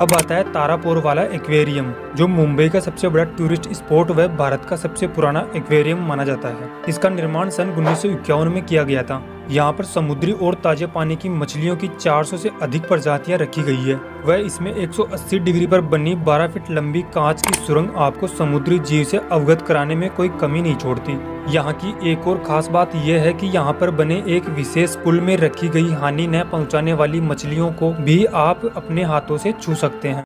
अब आता है तारापुर वाला एक्वेरियम, जो मुंबई का सबसे बड़ा टूरिस्ट स्पॉट व भारत का सबसे पुराना एक्वेरियम माना जाता है। इसका निर्माण सन उन्नीस सौ इक्यावन में किया गया था। यहाँ पर समुद्री और ताजे पानी की मछलियों की 400 से अधिक प्रजातियाँ रखी गई है। वह इसमें 180 डिग्री पर बनी 12 फीट लंबी कांच की सुरंग आपको समुद्री जीव से अवगत कराने में कोई कमी नहीं छोड़ती। यहाँ की एक और खास बात यह है कि यहाँ पर बने एक विशेष पुल में रखी गई हानि न पहुँचाने वाली मछलियों को भी आप अपने हाथों से छू सकते हैं।